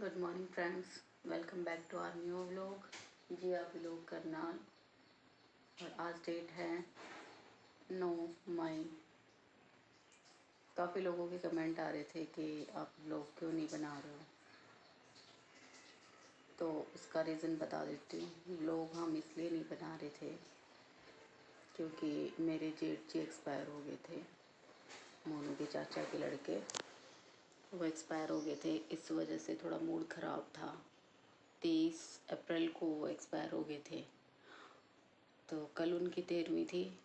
Good morning friends welcome back to our new vlog जी, आप vlog Karnal और आज date है नौ मई। काफ़ी लोगों के कमेंट आ रहे थे कि आप व्लॉग क्यों नहीं बना रहे हो? तो उसका रीज़न बता देती हूँ। व्लॉग हम इसलिए नहीं बना रहे थे क्योंकि मेरे जेठ जी एक्सपायर हो गए थे। मोनू के चाचा के लड़के। वो एक्सपायर हो गए थे, इस वजह से थोड़ा मूड ख़राब था। तेईस अप्रैल को वो एक्सपायर हो गए थे। तो कल उनकी तेरहवीं थी।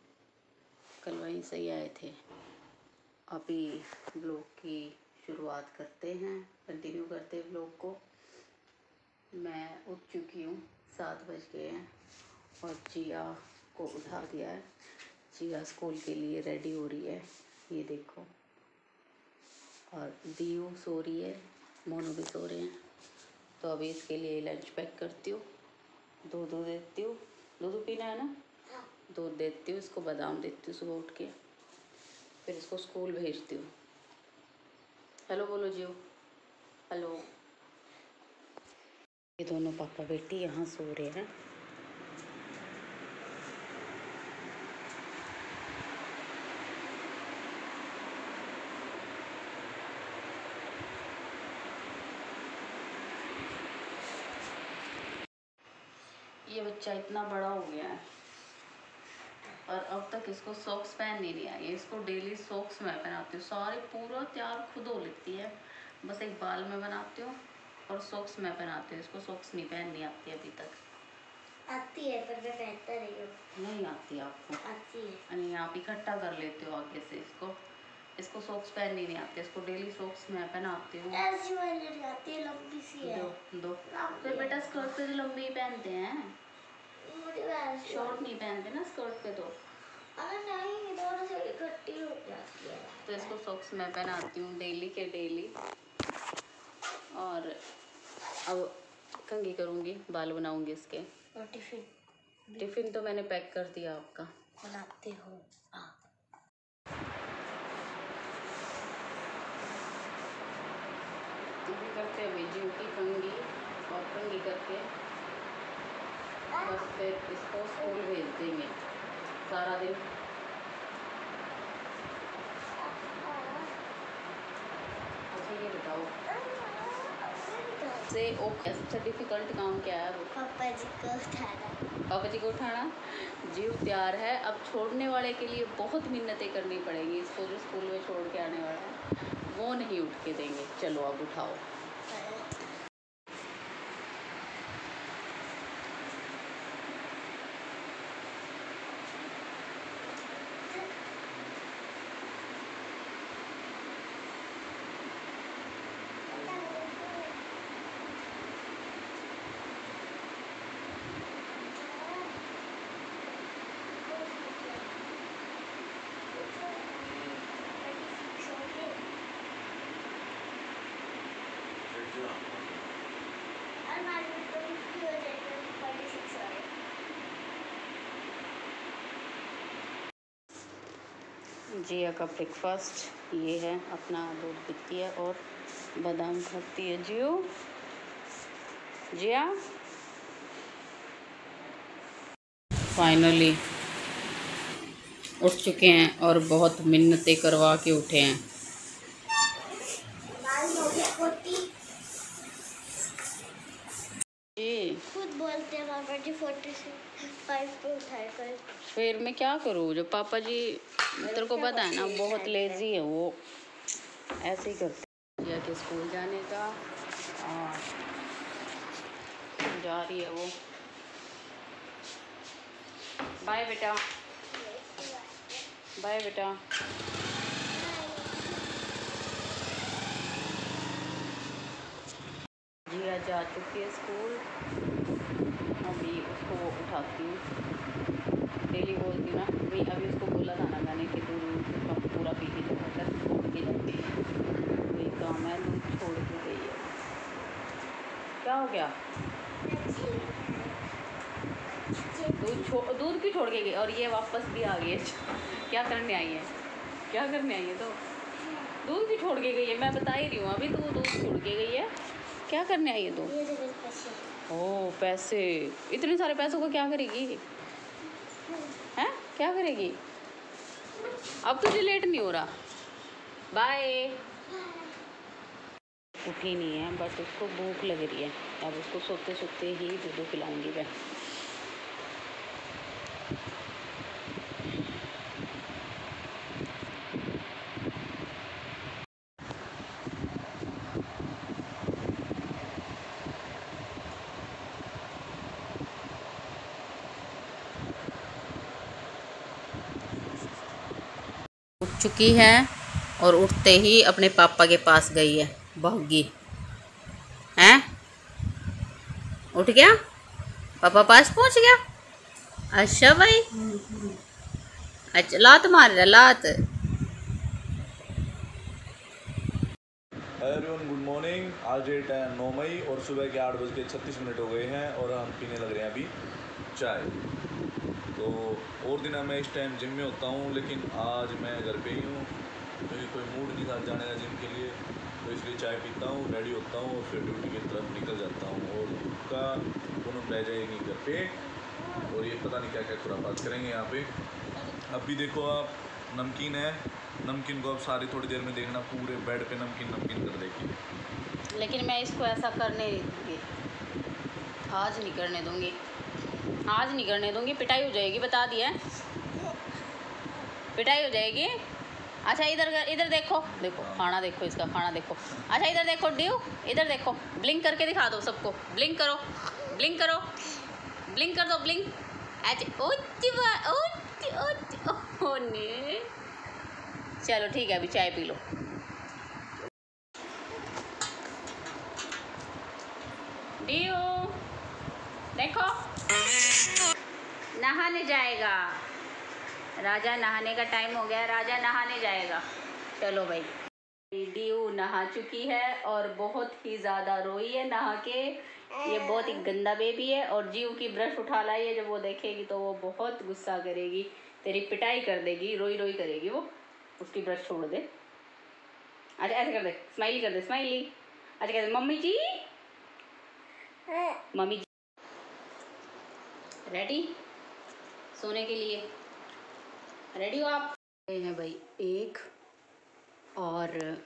कल वहीं से ही आए थे। अभी ब्लॉग की शुरुआत करते हैं कंटिन्यू करते हैं ब्लॉग को। मैं उठ चुकी हूँ, सात बज गए हैं और जिया को उठा दिया है। जिया स्कूल के लिए रेडी हो रही है। ये देखो। और दीयू सो रही है मोनू भी सो रहे हैं। तो अभी इसके लिए लंच पैक करती हूँ। दूध दूध देती हूँ। दूध पीना है ना? दूध देती हूँ इसको बादाम देती हूँ सुबह उठ के। फिर इसको स्कूल भेजती हूँ। हेलो बोलो जियो। हेलो ये दोनों पापा बेटी यहाँ सो रहे हैं। ये इतना बड़ा हो गया है। और अब तक इसको सॉक्स पहन नहीं नहीं आई है इसको डेली सॉक्स मैं पहनाती हूँ। सारे पूरा तैयार खुद हो लेती है। बस एक बाल में बनाती हूँ और सॉक्स मैं पहनाती हूँ। इसको सॉक्स नहीं पहननी आती अभी तक। आती है पर मैं पहनता नहीं हूँ। नहीं आती आपको? आती है। यानी आप इकट्ठा कर लेते हो आगे से इसको। इसको सॉक्स पहननी नहीं आती। इसको डेली सॉक्स मैं पहनाती हूँ। ऐसी वाली आती है लंबी सी है। दो दो। तो बेटा स्कर्ट पे तो लंबी पहनते हैं। शॉर्ट नहीं पहनते ना स्कर्ट पे तो अरे नहीं दोनों से इकट्ठी हो जाती है। तो इसको सॉक्स मैं पहनाती हूँ डेली के डेली और अब कंघी करूँगी बाल बनाऊँगी इसके। और टिफ़िन? टिफ़िन तो मैंने पैक कर दिया आपका। बनाते हो। हाँ करते हैं बीजू की कंघी और कंघी करके। बस फिर इसको स्कूल भेज देंगे सारा दिन। अच्छा ये बताओ। से ओके सबसे डिफ़िकल्ट काम क्या है वो पापा जी को उठाना। पापा जी को उठाना? जीव तैयार है। अब छोड़ने वाले के लिए बहुत मिन्नतें करनी पड़ेंगी। इसको जो स्कूल में छोड़ के आने वाला है वो नहीं उठ के देंगे। चलो अब उठाओ। जिया का ब्रेकफास्ट ये है अपना दूध पीती है और बादाम खाती है। जियो? जिया? फाइनली उठ चुके हैं और बहुत मिन्नतें करवा के उठे हैं। जी। खुद बोलते हैं पापा जी फोर्टी उठाए कर फिर मैं क्या करूँ? जो पापा जी तेरे को पता है ना बहुत लेजी है वो। ऐसे ही करते हैं। के स्कूल जाने का। और जा रही है वो। बाय बेटा। बाय बेटा। जिया जा चुकी है स्कूल। अभी उसको उठाती हूँ। डेली बोलती हूँ ना अभी अभी उसको बोला था ना मैंने कि दूध कप पूरा पी के कर छोड़ के जाती वही काम है दूध छोड़ के गई है। क्या हो गया? दूध छो, दूध क्यों छोड़ के गई? और ये वापस भी आ गई है। क्या करने आई है? क्या करने आई है तो? दूध भी छोड़ के गई है? मैं बता ही रही हूँ, अभी तो वो दूध छोड़ के गई है। क्या करने आई है तू? ओ पैसे। इतने सारे पैसों को क्या करेगी? है? क्या करेगी? अब तुझे लेट नहीं हो रहा। बाय उठी नहीं है बट उसको भूख लग रही है। अब उसको सोते सोते ही दूध पिलाऊँगी मैं। चुकी है और उठते ही अपने पापा के पास गई है, भागी। हैं? उठ गया? पापा पास पहुँच गया? अच्छा भाई। अच्छा लात मार रहा लात। गुड मॉर्निंग आज डेट है नौ मई और सुबह के आठ बज के छत्तीस मिनट हो गए हैं और हम पीने लग रहे हैं अभी चाय। तो और दिन मैं इस टाइम जिम में होता हूँ, लेकिन आज मैं घर पे ही हूँ। क्योंकि कोई मूड नहीं था जाने का जिम के लिए। तो इसलिए चाय पीता हूँ रेडी होता हूँ और फिर ड्यूटी की तरफ़ निकल जाता हूँ। और उसका दोनों रह जाएगी घर पे। और ये पता नहीं क्या क्या खुरापात करेंगे यहाँ पे। अब भी देखो आप, नमकीन है। नमकीन को अब सारी थोड़ी देर में देखना, पूरे बेड पे नमकीन नमकीन कर देगी। लेकिन मैं इसको ऐसा करने दूँगी। आज नहीं करने दूँगी। आज नहीं करने दूँगी, पिटाई हो जाएगी, बता दिया पिटाई हो जाएगी। अच्छा इधर इधर देखो। देखो, खाना देखो इसका, खाना देखो। अच्छा इधर देखो, ड्यू। इधर देखो, ब्लिंक करके दिखा दो सबको। ब्लिंक करो ब्लिंक करो। ब्लिंक कर दो, ब्लिंक। ने। चलो, ठीक है, अभी चाय पी लो। डियो, देखो। नहाने जाएगा। राजा नहाने का टाइम हो गया राजा नहाने जाएगा। चलो भाई। डियो नहा चुकी है और बहुत ही ज़्यादा रोई है नहा के। ये बहुत ही गंदा बेबी है और जीव की ब्रश उठा लाई है जब वो देखेगी तो वो बहुत गुस्सा करेगी। तेरी पिटाई कर देगी रोई रोई करेगी वो। उसकी ब्रश छोड़ दे। अच्छा ऐसे कर दे। स्माइली कर दे स्माइली अच्छा कहते मम्मी जी? मम्मी जी। रेडी सोने के लिए। रेडी हो आप? हैं भाई एक और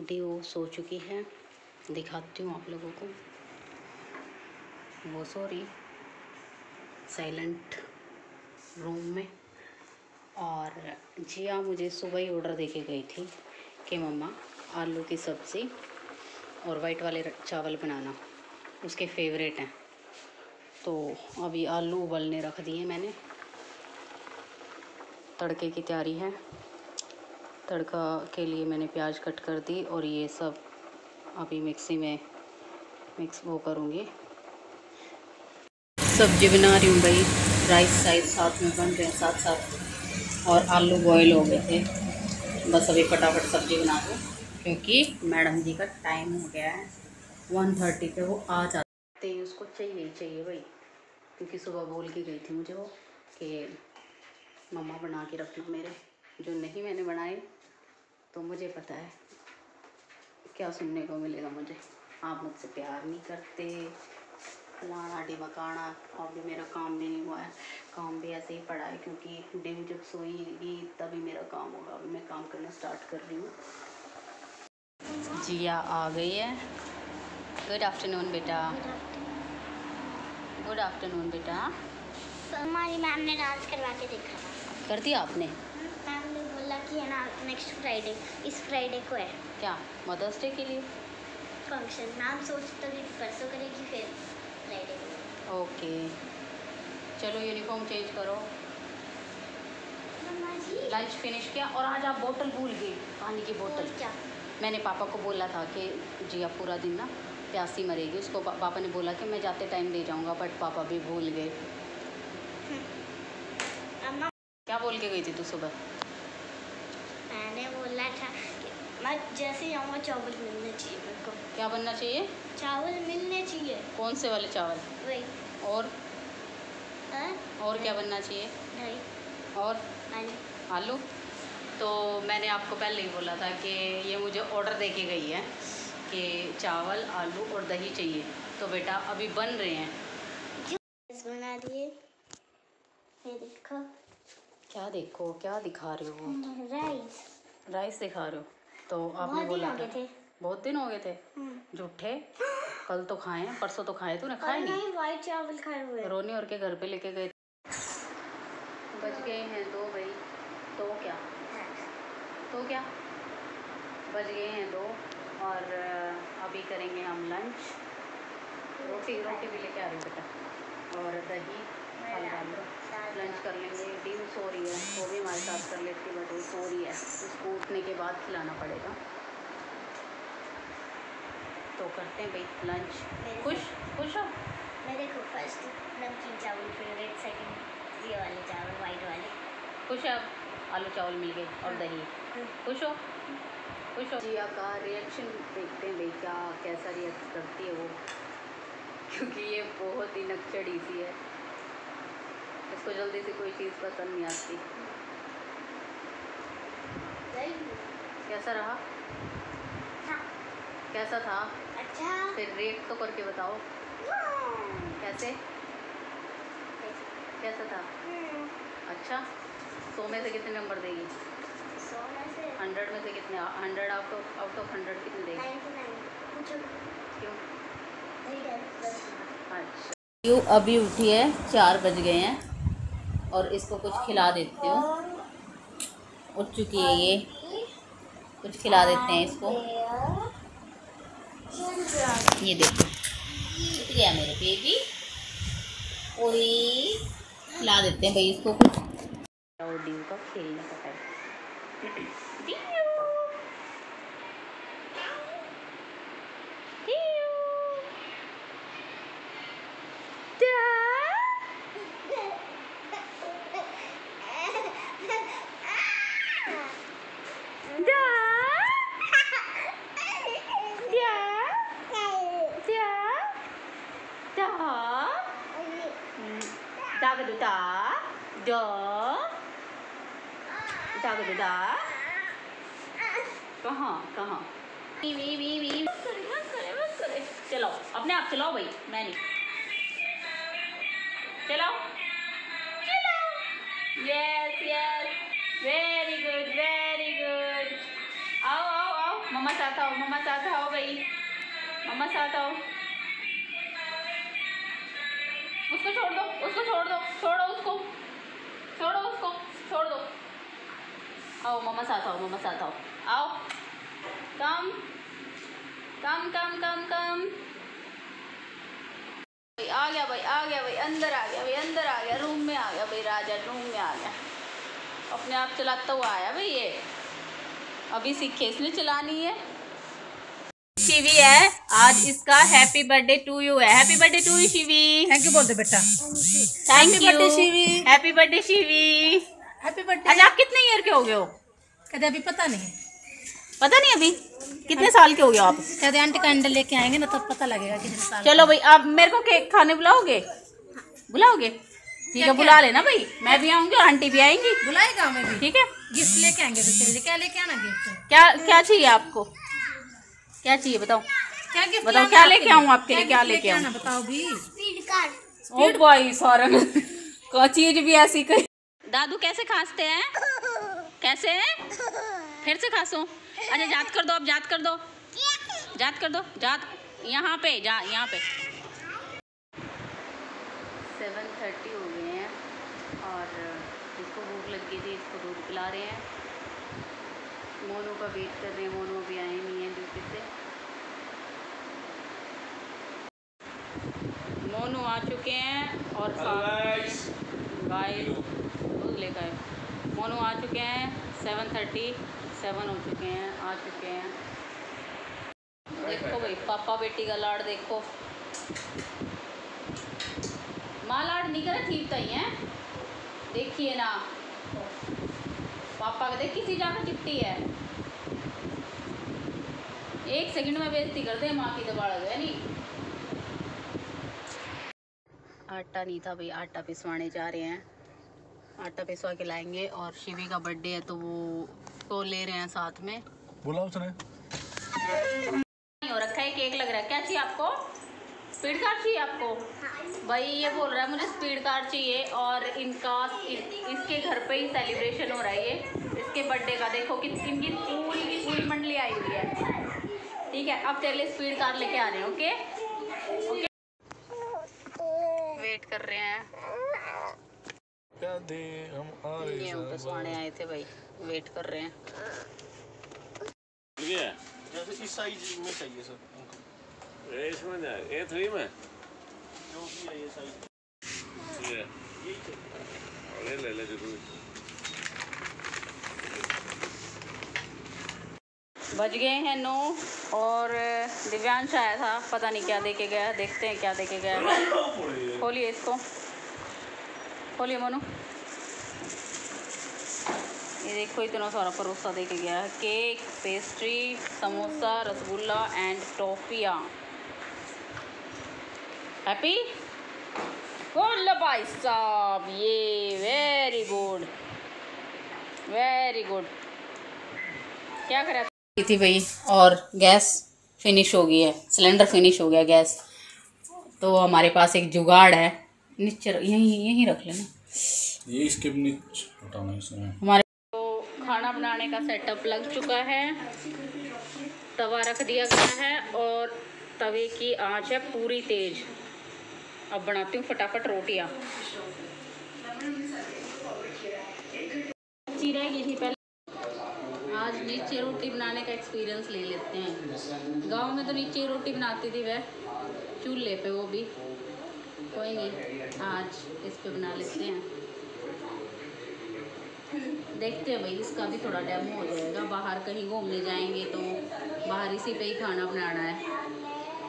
डियो सो चुकी है। दिखाती हूँ आप लोगों को। वो सो रही साइलेंट रूम में। और जिया मुझे सुबह ही ऑर्डर दे के गई थी कि मम्मा, आलू की सब्ज़ी और वाइट वाले चावल बनाना। उसके फेवरेट हैं। तो अभी आलू उबलने रख दिए मैंने। तड़के की तैयारी है। तड़का के लिए मैंने प्याज कट कर दी और ये सब अभी मिक्सी में मिक्स वो करूँगी। सब्ज़ी बना रही हूँ भाई। राइस साइज़ साथ में बन रहे हैं साथ साथ और आलू बॉईल हो गए थे। बस अभी फटाफट सब्ज़ी बना दूँ, क्योंकि मैडम जी का टाइम हो गया है। वन थर्टी पे वो आ जाते ही उसको चाहिए ही चाहिए भाई, क्योंकि सुबह बोल के गई थी मुझे वो कि मम्मा बना के रखना मेरे, जो नहीं मैंने बनाए तो मुझे पता है क्या सुनने को मिलेगा मुझे। आप मुझसे प्यार नहीं करते। फलाना डिमकाना और भी मेरा काम भी नहीं हुआ है। काम भी ऐसे ही पड़ा है, क्योंकि डेव जब सोएगी, तभी मेरा काम होगा। अभी मैं काम करना स्टार्ट कर रही हूँ। जिया आ गई है। गुड आफ्टरनून बेटा। गुड आफ्टरनून बेटा। हमारी मैम ने डांस करवा के देखा। कर दिया आपने? मैम ने बोला कि है ना नेक्स्ट फ्राइडे इस फ्राइडे को है। क्या? मदर्स डे के लिए? फ़ंक्शन मैम सोच तो परसों करेगी फिर फ्राइडे को। ओके। चलो यूनिफॉर्म चेंज करो। लंच फिनिश किया और आज आप बोतल भूल गई पानी की बोतल क्या? मैंने पापा को बोला था कि जी आप पूरा दिन ना प्यासी मरेगी। उसको पापा ने बोला कि मैं जाते टाइम दे जाऊँगा बट पापा भी भूल गए अम्मा क्या बोल के गई थी तू सुबह? मैंने बोला था कि मैं जैसे जाऊँगा चावल मिलने चाहिए मेरे को। क्या बनना चाहिए? चावल मिलने चाहिए। कौन से वाले चावल? वही। और? हाँ? और क्या बनना चाहिए? नहीं और? आलू आलू। तो मैंने आपको पहले ही बोला था कि ये मुझे ऑर्डर दे के गई है कि चावल आलू और दही चाहिए। तो बेटा अभी बन रहे हैं। बना दिए। देखो। क्या देखो क्या दिखा रहे हो राइस राइस दिखा रहे हो। तो आपने बहुत दिन बोला हो थे। बहुत दिन हो गए थे? हम्म। झूठे? कल तो खाए हैं परसों तो खाए तूने खाए नहीं? वाइट चावल खाए हुए। रोनी और के घर पे लेके गए बज गए हैं दो भाई। तो क्या? तो क्या? बज गए हैं दो। और अभी करेंगे हम लंच रोटी रोटी भी लेके आ रही हूँ बेटा। और दही हल्का लंच कर लेंगे डीम सो रही है वो भी हमारे साथ कर लेती है बट वो सो रही है। उसको उठने के बाद खिलाना पड़ेगा। तो करते हैं भाई लंच खुश? खुश हो? मैं देखो फ़र्स्ट नमकीन चावल फेवरेट सेकंड ये वाले चावल वाइट वाले। खुश अब? आलू चावल मिल गए और दही। खुश हो? खुश हो? जिया का रिएक्शन देखते हैं भाई क्या कैसा रिएक्ट करती है वो? क्योंकि ये बहुत ही नक्चड़ी सी है। इसको जल्दी से कोई चीज़ पसंद नहीं आती। कैसा रहा? हाँ, कैसा था? अच्छा फिर रेट तो करके बताओ। कैसे? कैसा था? अच्छा सौ में से कितने नंबर देगी? से हंड्रेड में से कितने? Hundred out of out of hundred कितने देगी? क्यों? अच्छा। यू अभी उठी है चार बज गए हैं। और इसको कुछ खिला देती हूँ। उठ चुकी है ये। कुछ खिला देते हैं इसको। ये देखो। उठ गया मेरे बेबी ओए खिला देते हैं भाई इसको। कुछ का खेलने का टाइम Da da da कहाँ कहाँ चलो अपने आप चलाओ भाई मैं नहीं चलाओ चलाओ yes yes very good very good आओ आओ आओ मम्मा साथ आओ मम्मा साथ आओ भाई मम्मा साथ आओ उसको छोड़ दो, उसको छोड़ दो, छोड़ो उसको। छोड़ो उसको, छोड़ दो। आओ, मम्मा साथ आओ, मम्मा साथ आओ। आओ। कम कम कम कम कम। आ गया भाई, आ गया भाई, अंदर आ गया भाई, अंदर आ गया रूम में आ गया भाई, राजा रूम में आ गया। अपने आप चलाता हुआ आया भाई ये। अभी सीखे, इसलिए चलानी है। शिवी है। आज इसका हैप्पी बर्थडे टू यू है। Happy birthday to you Shivi. Thank you बोल दे बेटा। Thank you birthday, Shivi. Happy birthday Shivi. Happy birthday अच्छा आप कितने ईयर के हो गए हो? कहते अभी पता नहीं। पता नहीं अभी? कितने साल के हो गए आप? कहते आंटी का अंडा लेके आएँगे ना तब पता लगेगा कितने साल चलो भाई आप मेरे को केक खाने बुलाओगे? बुलाओगे? ठीक है बुला लेना भाई। मैं भी आऊँगी और आंटी भी आएँगी। बुलाएगा हमें भी। ठीक है? गिफ्ट लेके आएँगे फिर। तेरे लिए क्या लेके आना गिफ्ट क्या क्या चाहिए आपको? क्या चाहिए बताओ? क्या गिफ्ट बताओ, क्या लेके आऊँ आपके लिए, क्या लेके आऊँ? बताओ भी। स्पीड ओ भाई सारंग को चीज़ भी ऐसी कही दादू कैसे खांसते हैं? कैसे? फिर से खांसो। अच्छा जात कर दो अब जात कर दो। जात कर दो जात यहाँ पे जा यहाँ पे। सेवन थर्टी हो गए हैं और इसको भूख लग गई थी इसको दूध पिला रहे हैं। मोनू का वेट कर रहे हैं मोनू अभी आए नहीं हैं ड्यूटी से मोनू आ चुके हैं और साथ गाय दूध लेकर आए मोनू आ चुके हैं सेवन थर्टी सेवन हो चुके हैं आ चुके हैं। देखो भाई पापा बेटी का लाड़ देखो। माँ लाड़ नहीं करे ठीक ही है। देखिए ना। पापा का देख किसी जाकर चिपटी है। एक सेकंड में बेइज्जती कर दे माँ की दबाड़ गया नहीं आटा नहीं था भाई आटा पिसवाने जा रहे हैं। आटा पिसवा के लाएँगे और शिवी का बर्थडे है तो वो को ले रहे हैं साथ में। बोला उसने। नहीं हो रहा है। क्या चाहिए आपको? स्पीड कार चाहिए आपको? भाई ये बोल रहा है मुझे स्पीड कार चाहिए और इनका इसके घर पे ही सेलिब्रेशन हो रहा है ये। इसके बर्थडे का देखो कि इनकी पूरी की पूरी मंडली आई हुई है। ठीक है अब तेरे लिए स्पीड कार लेके आ रहे हैं ओके? ओके? वेट कर रहे हैं। ये हम पिसवाने आए थे भाई वेट कर रहे हैं। जैसे इस साइज़ में चाहिए सर ए इसमें ए थ्री में? जो भी है ये साइज़ ये। यही चाहिए। ये ले ले ज़रूर। बज गए हैं नौ और दिव्यांश आया था, पता नहीं क्या दे के गया देखते हैं क्या दे के गया खोलिए इसको। खोलिए मनु। ये देखो, इतना सारा परोसा दे गया है। Cake, pastry, samosa, rasgulla and टॉफिया। Happy? भाई साहब, ये वेरी गुड वेरी गुड क्या करा थी भाई और गैस फिनिश हो गई है सिलेंडर फिनिश हो गया गैस। तो हमारे पास एक जुगाड़ है नीचे यहीं यहीं रख लेना। ये इसके हटाना इसमें हमारे तो खाना बनाने का सेटअप लग चुका है। तवा रख दिया गया है और तवे की आँच है पूरी तेज। अब बनाती हूँ फटाफट रोटियाँ। अच्छी रहेगी थी पहले आज नीचे रोटी बनाने का एक्सपीरियंस ले लेते हैं। गाँव में तो नीचे रोटी बनाती थी वह, चूल्हे पे वो भी। कोई नहीं, आज इस पे बना लेते हैं। देखते हैं भाई, इसका भी थोड़ा डेमो हो जाएगा। बाहर कहीं घूमने जाएँगे तो बाहर इसी पे ही खाना बनाना है।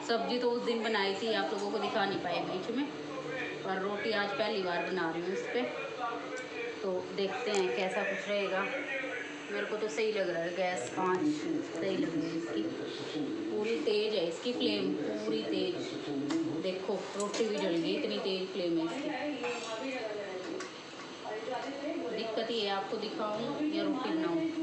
सब्ज़ी तो उस दिन बनाई थी, आप लोगों को दिखा नहीं पाए बीच में। पर रोटी आज पहली बार बना रही हूँ इस पर तो देखते हैं कैसा कुछ रहेगा। मेरे को तो सही लग रहा है, गैस पाँच सही लग रही है इसकी। पूरी तेज है, इसकी फ्लेम पूरी तेज। देखो, रोटी भी जल गई, इतनी तेज फ्लेम है इसकी। दिक्कत ये आपको दिखाऊँ या रोटी बनाऊँ?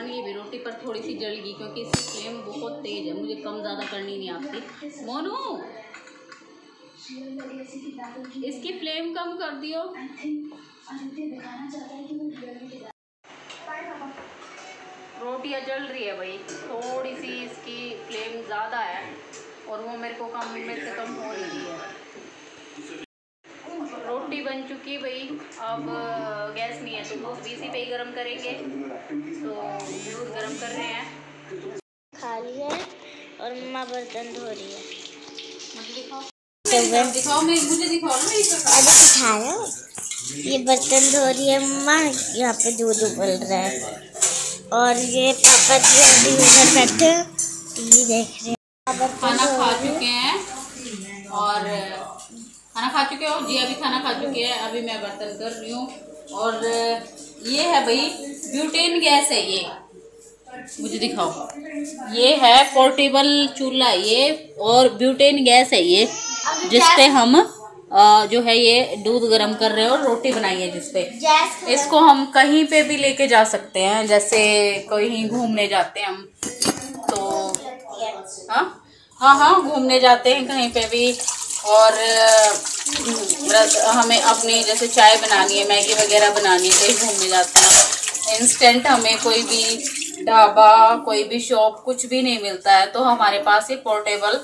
बन गई भी रोटी पर थोड़ी सी जल गई, क्योंकि इसकी फ्लेम बहुत तेज है, मुझे कम ज़्यादा करनी नहीं आती मोनू! इसकी फ्लेम कम कर दियो। रोटियाँ जल रही है भाई थोड़ी सी इसकी फ्लेम ज़्यादा है, और वो मेरे को कम, मेरे से कम हो रही है। रोटी बन चुकी भाई। अब गैस नहीं है तो दूध भी इसी पे ही गर्म करेंगे। तो दूध गर्म कर रहे हैं। खा लिया है और मम्मा बर्तन धो रही है। मुझे दिखाओ। तो मैं मुझे दिखाओ अरे ये बर्तन धो रही है मम्मा यहाँ पे दूध उबल रहा है। और ये पापा जी अभी उधर बैठे टीवी देख रहे हैं। खाना खा चुके हैं। खा चुके हो जी अभी खाना खा चुके हैं। अभी मैं बर्तन कर रही हूँ। और ये है भाई ब्यूटेन गैस है ये। मुझे दिखाओ। ये है पोर्टेबल चूल्हा ये और ब्यूटेन गैस है ये जिसपे हम जो है ये दूध गर्म कर रहे हैं और रोटी बनाई है जिसपे। इसको हम कहीं पे भी लेके जा सकते हैं जैसे कहीं घूमने जाते हैं हम तो हाँ? हाँ हाँ घूमने जाते हैं कहीं पे भी। और हमें अपनी जैसे चाय बनानी है, मैगी वगैरह बनानी है, कहीं घूमने जाते हैं। इंस्टेंट हमें कोई भी ढाबा, कोई भी शॉप कुछ भी नहीं मिलता है तो हमारे पास ये पोर्टेबल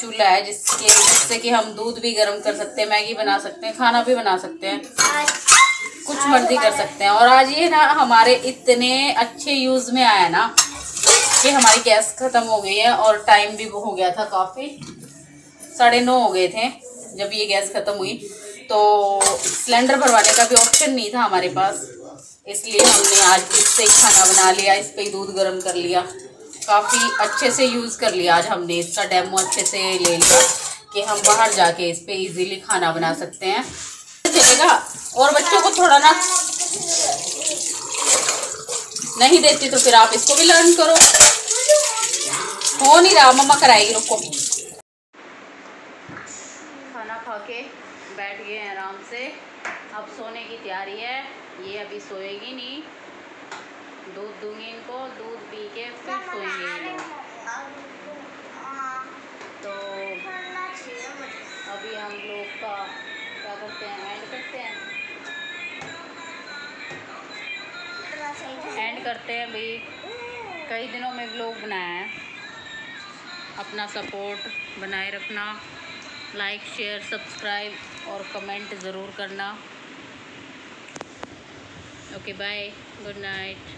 चूल्हा है, जिसके, जिससे कि हम दूध भी गर्म कर सकते हैं, मैगी बना सकते हैं, खाना भी बना सकते हैं। कुछ मर्ज़ी कर सकते हैं। और आज ये ना, हमारे इतने अच्छे यूज़ में आया ना, कि हमारी गैस ख़त्म हो गई है और टाइम भी हो गया था काफ़ी। साढ़े नौ हो गए थे जब ये गैस ख़त्म हुई। तो सिलेंडर भरवाने का भी ऑप्शन नहीं था हमारे पास। इसलिए हमने आज इससे ही खाना बना लिया इस पर ही दूध गर्म कर लिया। काफ़ी अच्छे से यूज़ कर लिया आज हमने, इसका डेमो अच्छे से ले लिया कि हम बाहर जाके इस पर ईजीली खाना बना सकते हैं। चलेगा? और बच्चों को थोड़ा ना नहीं देती तो फिर आप इसको भी लर्न करो। हो नहीं रहा, मम्मा कराएगी, रुको। खा के बैठ गए हैं आराम से। अब सोने की तैयारी है। ये अभी सोएगी नहीं। दूध दूँगी इनको दूध पी के फिर सोएँगे तो अभी हम लोग का क्या करते हैं? एंड करते हैं? एंड करते हैं भाई कई दिनों में व्लॉग बनाया है। अपना सपोर्ट बनाए रखना। लाइक शेयर सब्सक्राइब और कमेंट ज़रूर करना। Okay bye good night